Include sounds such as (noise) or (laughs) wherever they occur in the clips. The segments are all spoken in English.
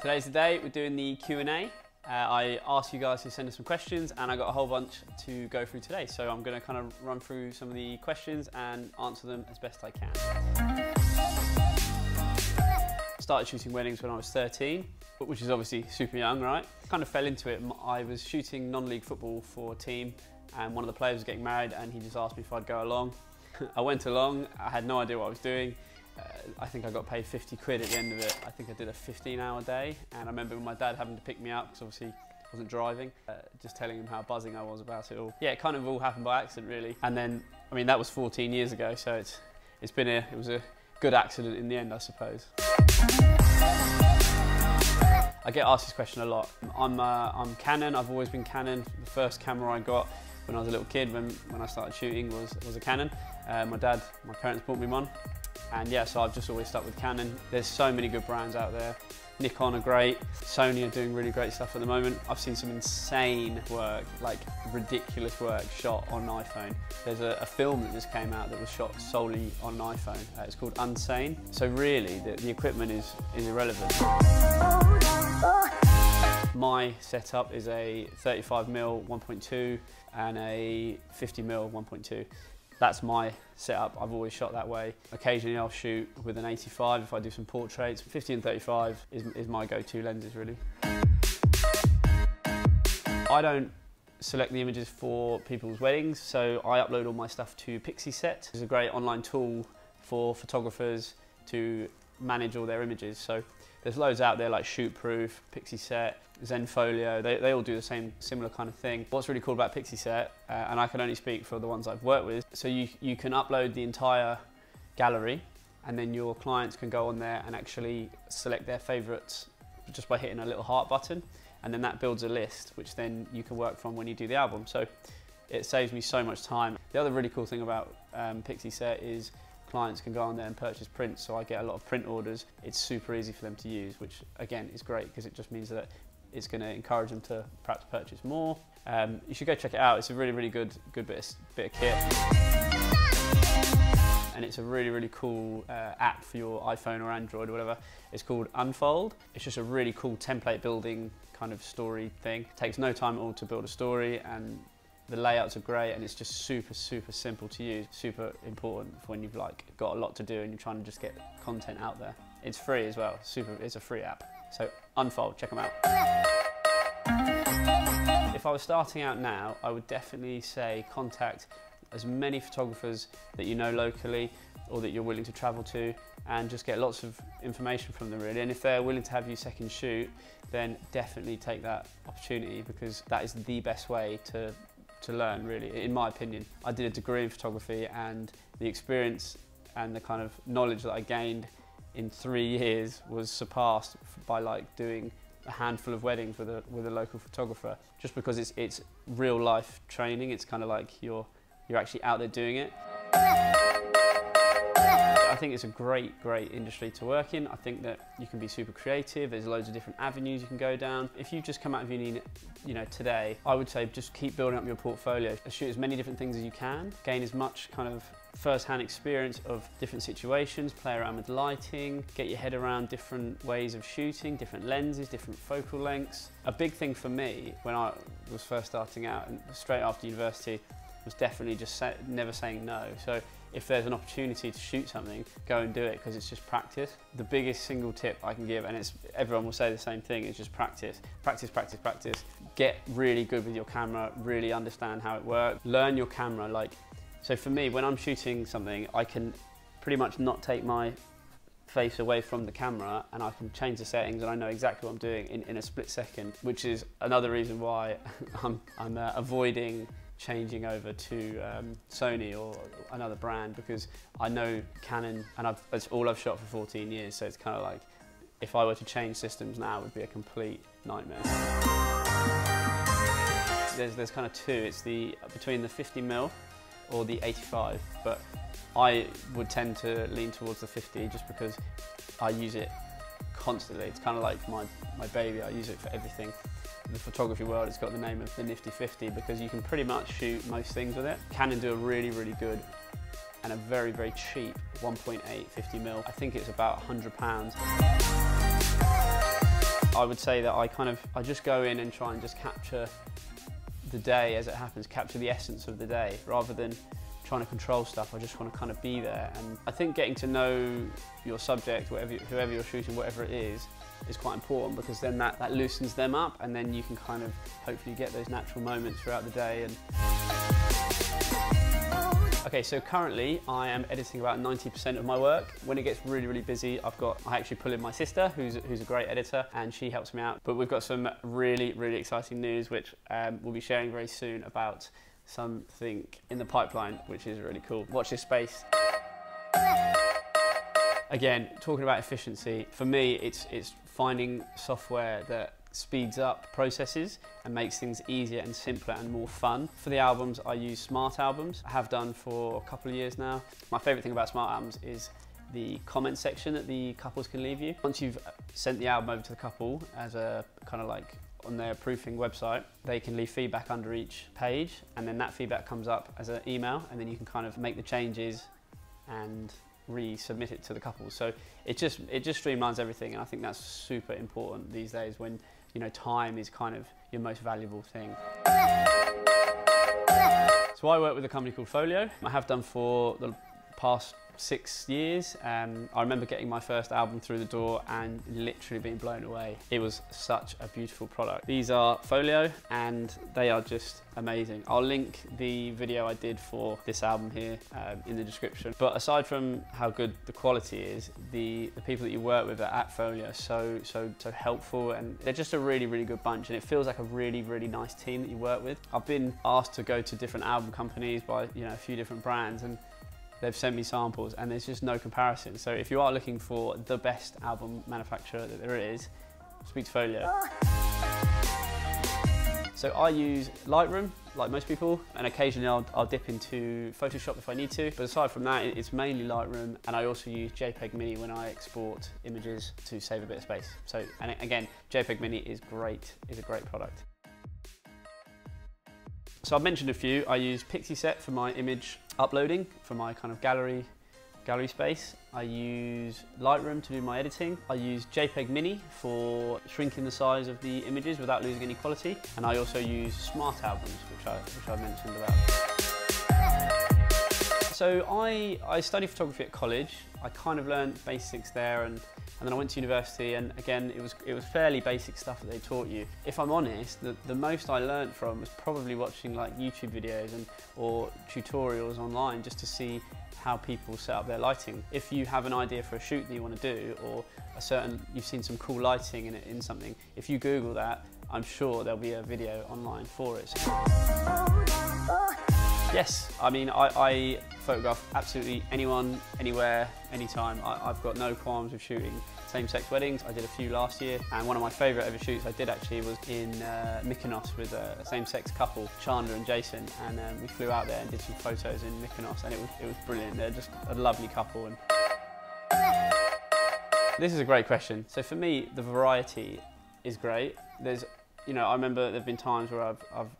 Today's the day, we're doing the Q&A. Uh, I asked you guys to send us some questions and I got a whole bunch to go through today. So I'm gonna kind of run through some of the questions and answer them as best I can. Started shooting weddings when I was 13, which is obviously super young, right? Kind of fell into it. I was shooting non-league football for a team and one of the players was getting married and he just asked me if I'd go along. (laughs) I went along, I had no idea what I was doing. I think I got paid 50 quid at the end of it. I think I did a 15 hour day and I remember my dad having to pick me up because obviously I wasn't driving, uh, just telling him how buzzing I was about it all. Yeah, it kind of all happened by accident really. And then, I mean, that was 14 years ago, so it's, it's been a, it was a good accident in the end, I suppose. I get asked this question a lot. I'm, uh, I'm Canon, I've always been Canon. The first camera I got when I was a little kid, when, when I started shooting, was, was a Canon. Uh, my dad, my parents bought me one, and yeah, so I've just always stuck with Canon. There's so many good brands out there. Nikon are great, Sony are doing really great stuff at the moment. I've seen some insane work, like ridiculous work shot on iPhone. There's a, a film that just came out that was shot solely on iPhone. Uh, it's called Unsane. So really, the, the equipment is, is irrelevant. My setup is a 35mm 1.2 and a 50mm 1.2. That's my setup. I've always shot that way. Occasionally I'll shoot with an 85 if I do some portraits. 50 and 35 is, is my go-to lenses really. I don't select the images for people's weddings, so I upload all my stuff to Pixieset. It's a great online tool for photographers to manage all their images. So there's loads out there like Shootproof, Pixieset, Zenfolio, they, they all do the same similar kind of thing. What's really cool about Pixieset, uh, and I can only speak for the ones I've worked with, so you, you can upload the entire gallery and then your clients can go on there and actually select their favorites just by hitting a little heart button and then that builds a list which then you can work from when you do the album. So it saves me so much time. The other really cool thing about um, Pixieset is clients can go on there and purchase prints so I get a lot of print orders. It's super easy for them to use which again is great because it just means that it's going to encourage them to perhaps purchase more. Um, you should go check it out. It's a really, really good, good bit of, bit of kit. And it's a really, really cool uh, app for your iPhone or Android or whatever. It's called Unfold. It's just a really cool template building kind of story thing. It takes no time at all to build a story and the layouts are great and it's just super, super simple to use. Super important for when you've like got a lot to do and you're trying to just get content out there. It's free as well. Super, it's a free app. So Unfold, check them out. If I was starting out now, I would definitely say contact as many photographers that you know locally or that you're willing to travel to and just get lots of information from them really. And if they're willing to have you second shoot, then definitely take that opportunity because that is the best way to to learn really, in my opinion. I did a degree in photography and the experience and the kind of knowledge that I gained in three years was surpassed by like doing a handful of weddings with a with a local photographer just because it's it's real life training it's kind of like you're you're actually out there doing it think it's a great, great industry to work in. I think that you can be super creative. There's loads of different avenues you can go down. If you've just come out of uni, you know, today, I would say just keep building up your portfolio. Shoot as many different things as you can. Gain as much kind of first-hand experience of different situations, play around with lighting, get your head around different ways of shooting, different lenses, different focal lengths. A big thing for me when I was first starting out and straight after university was definitely just never saying no. So if there's an opportunity to shoot something, go and do it because it's just practice. The biggest single tip I can give, and it's everyone will say the same thing, is just practice. Practice, practice, practice. Get really good with your camera, really understand how it works. Learn your camera. Like, so for me, when I'm shooting something, I can pretty much not take my face away from the camera and I can change the settings and I know exactly what I'm doing in, in a split second, which is another reason why (laughs) I'm, I'm uh, avoiding changing over to um, Sony or another brand because I know Canon and I've, that's all I've shot for 14 years so it's kind of like if I were to change systems now it would be a complete nightmare. There's, there's kind of two, it's the between the 50mm or the 85 but I would tend to lean towards the 50 just because I use it constantly. It's kind of like my, my baby, I use it for everything the photography world, it's got the name of the Nifty 50 because you can pretty much shoot most things with it. Canon do a really, really good and a very, very cheap 1.8 50mm. I think it's about 100 pounds. I would say that I kind of, I just go in and try and just capture the day as it happens, capture the essence of the day, rather than trying to control stuff. I just want to kind of be there. And I think getting to know your subject, whatever, whoever you're shooting, whatever it is, is quite important because then that, that loosens them up and then you can kind of hopefully get those natural moments throughout the day. And Okay, so currently I am editing about 90% of my work. When it gets really, really busy, I've got, I actually pull in my sister, who's, who's a great editor, and she helps me out. But we've got some really, really exciting news, which um, we'll be sharing very soon about something in the pipeline, which is really cool. Watch this space. Again, talking about efficiency, for me, it's, it's finding software that speeds up processes and makes things easier and simpler and more fun. For the albums, I use Smart Albums. I have done for a couple of years now. My favourite thing about Smart Albums is the comment section that the couples can leave you. Once you've sent the album over to the couple as a kind of like on their proofing website, they can leave feedback under each page and then that feedback comes up as an email and then you can kind of make the changes and resubmit it to the couple. So it just it just streamlines everything and I think that's super important these days when you know, time is kind of your most valuable thing. So I work with a company called Folio. I have done for the past six years. Um, I remember getting my first album through the door and literally being blown away. It was such a beautiful product. These are Folio and they are just amazing. I'll link the video I did for this album here um, in the description. But aside from how good the quality is, the, the people that you work with at Folio are so, so, so helpful and they're just a really, really good bunch and it feels like a really, really nice team that you work with. I've been asked to go to different album companies by you know a few different brands and they've sent me samples and there's just no comparison. So if you are looking for the best album manufacturer that there is, speak to Folio. So I use Lightroom, like most people, and occasionally I'll, I'll, dip into Photoshop if I need to. But aside from that, it's mainly Lightroom, and I also use JPEG Mini when I export images to save a bit of space. So, and again, JPEG Mini is great, is a great product. So I've mentioned a few. I use Pixieset for my image uploading, for my kind of gallery gallery space. I use Lightroom to do my editing. I use JPEG Mini for shrinking the size of the images without losing any quality. And I also use Smart Albums, which I, which I mentioned about. So I, I studied photography at college. I kind of learned basics there and and then I went to university and again it was it was fairly basic stuff that they taught you. If I'm honest, the, the most I learned from was probably watching like YouTube videos and or tutorials online just to see how people set up their lighting. If you have an idea for a shoot that you want to do or a certain you've seen some cool lighting in it in something, if you Google that, I'm sure there'll be a video online for it. Yes, I mean, I, I photograph absolutely anyone, anywhere, anytime. I, have got no qualms with shooting same-sex weddings. I did a few last year, and one of my favourite ever shoots I did actually was in uh, Mykonos with a same-sex couple, Chandra and Jason, and um, we flew out there and did some photos in Mykonos, and it was, it was brilliant. They're just a lovely couple. And This is a great question. So for me, the variety is great. There's, you know, I remember there have been times where I've, I've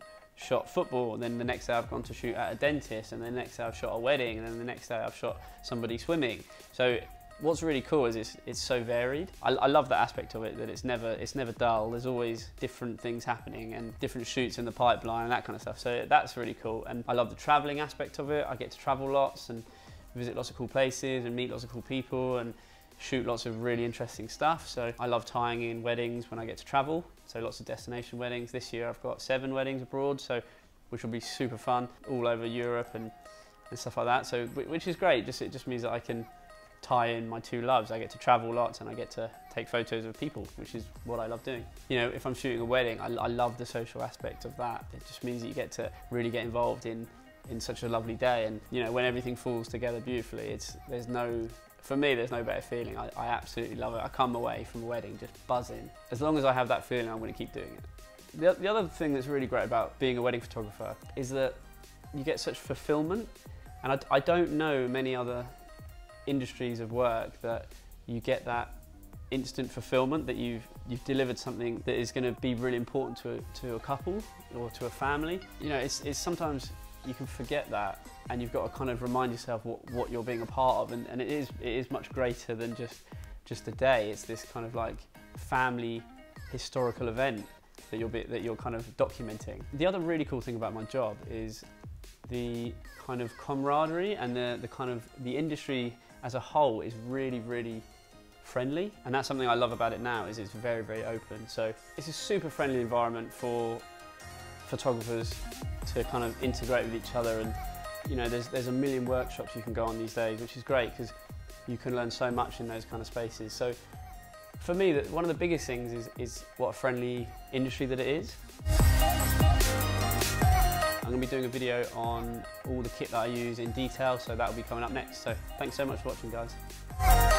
shot football, and then the next day I've gone to shoot at a dentist, and then the next day I've shot a wedding, and then the next day I've shot somebody swimming. So what's really cool is it's, it's so varied. I, I, love that aspect of it, that it's never, it's never dull. There's always different things happening and different shoots in the pipeline and that kind of stuff. So that's really cool. And I love the traveling aspect of it. I get to travel lots and visit lots of cool places and meet lots of cool people and shoot lots of really interesting stuff. So I love tying in weddings when I get to travel. So lots of destination weddings. This year I've got seven weddings abroad, so which will be super fun all over Europe and, and stuff like that. So which is great. Just it just means that I can tie in my two loves. I get to travel lots and I get to take photos of people, which is what I love doing. You know, if I'm shooting a wedding, I, I love the social aspect of that. It just means that you get to really get involved in in such a lovely day and you know when everything falls together beautifully it's there's no for me, there's no better feeling. I, I absolutely love it. I come away from a wedding just buzzing. As long as I have that feeling, I'm going to keep doing it. The, the other thing that's really great about being a wedding photographer is that you get such fulfillment. And I, I don't know many other industries of work that you get that instant fulfillment that you've you've delivered something that is going to be really important to a, to a couple or to a family. You know, it's, it's sometimes you can forget that and you've got to kind of remind yourself what, what you're being a part of and, and it is it is much greater than just just a day it's this kind of like family historical event that you're, be, that you're kind of documenting. The other really cool thing about my job is the kind of camaraderie and the, the kind of the industry as a whole is really, really friendly. And that's something I love about it now is it's very, very open. So it's a super friendly environment for photographers to kind of integrate with each other and you know there's there's a million workshops you can go on these days which is great because you can learn so much in those kind of spaces. So for me that one of the biggest things is is what a friendly industry that it is. I'm going to be doing a video on all the kit that I use in detail so that will be coming up next. So thanks so much for watching guys